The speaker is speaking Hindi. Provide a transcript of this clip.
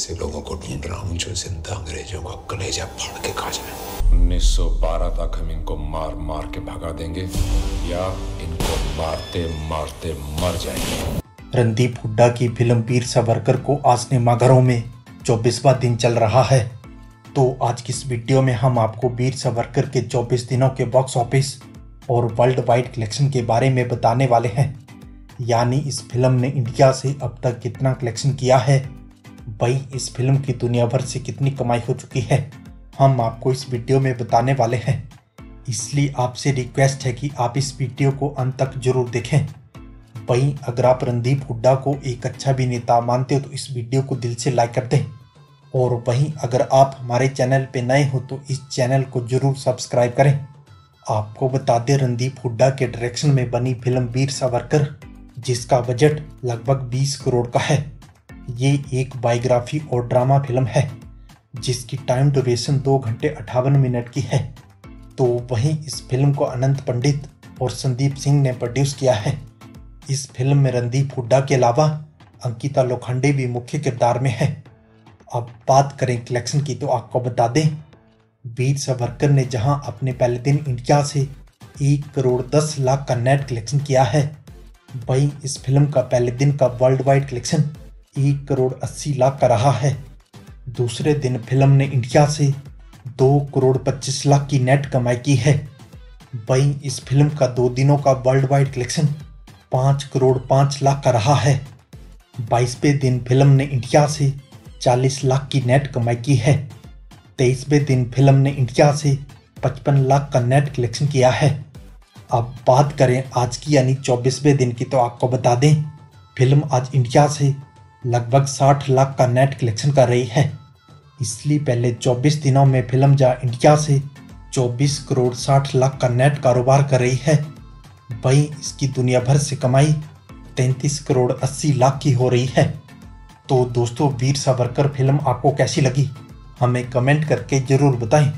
ऐसे लोगों को ढूंढ रहा हूँ जो ज़िंदा अंग्रेज़ों का कलेजा फाड़ के खा जाए 1912 तक हम इनको मार मार के भगा देंगे, या इनको मारते मारते मर जाएँगे। रणदीप हुड्डा की फ़िल्म वीर सावरकर को आज सिनेमाघरों में चौबीसवा दिन चल रहा है। तो आज की इस वीडियो में हम आपको वीर सावरकर के 24 दिनों के बॉक्स ऑफ़िस और वर्ल्ड वाइड कलेक्शन के बारे में बताने वाले हैं। यानी इस फ़िल्म ने इंडिया से अब तक कितना कलेक्शन किया है? भाई, इस फ़िल्म की दुनिया भर से कितनी कमाई हो चुकी है? हम आपको इस वीडियो में बताने वाले हैं। इसलिए आपसे रिक्वेस्ट है कि आप इस वीडियो को अंत तक ज़रूर देखें। वहीं अगर आप रणदीप हुड्डा को एक अच्छा भी नेता मानते हो तो इस वीडियो को दिल से लाइक कर दें। और वहीं, अगर आप हमारे चैनल पर नए हो तो इस चैनल को ज़रूर सब्सक्राइब करें। आपको बता दें, रणदीप हुड्डा के डायरेक्शन में बनी फ़िल्म वीर सावरकर, जिसका बजट लगभग 20 करोड़ का है। ये एक बायोग्राफी और ड्रामा फ़िल्म है, जिसकी टाइम ड्यूरेशन दो घंटे अठावन मिनट की है। तो वहीं इस फ़िल्म को अनंत पंडित और संदीप सिंह ने प्रोड्यूस किया है। इस फ़िल्म में रणदीप हुड्डा के अलावा अंकिता लोखंडे भी मुख्य किरदार में है। अब बात करें कलेक्शन की तो आपको बता दें, वीर सावरकर ने जहाँ अपने पहले दिन इंडिया से एक करोड़ दस लाख का नेट कलेक्शन किया है, वहीं इस फ़िल्म का पहले दिन का वर्ल्ड वाइड कलेक्शन एक करोड़ अस्सी लाख का रहा है। दूसरे दिन फ़िल्म ने इंडिया से दो करोड़ पच्चीस लाख की नेट कमाई की है। वहीं इस फ़िल्म का दो दिनों का वर्ल्ड वाइड कलेक्शन पाँच करोड़ पाँच लाख का रहा है। बाईसवें दिन फ़िल्म ने इंडिया से चालीस लाख की नेट कमाई की है। तेईसवें दिन फ़िल्म ने इंडिया से पचपन लाख का नेट कलेक्शन किया है। अब बात करें आज की, यानी चौबीसवें दिन की तो आपको बता दें, फ़िल्म आज इंडिया से लगभग साठ लाख का नेट कलेक्शन कर रही है। इसलिए पहले 24 दिनों में फ़िल्म जा इंडिया से 24 करोड़ 60 लाख का नेट कारोबार कर रही है। वहीं इसकी दुनिया भर से कमाई 33 करोड़ 80 लाख की हो रही है। तो दोस्तों, वीर सावरकर फ़िल्म आपको कैसी लगी? हमें कमेंट करके ज़रूर बताएँ।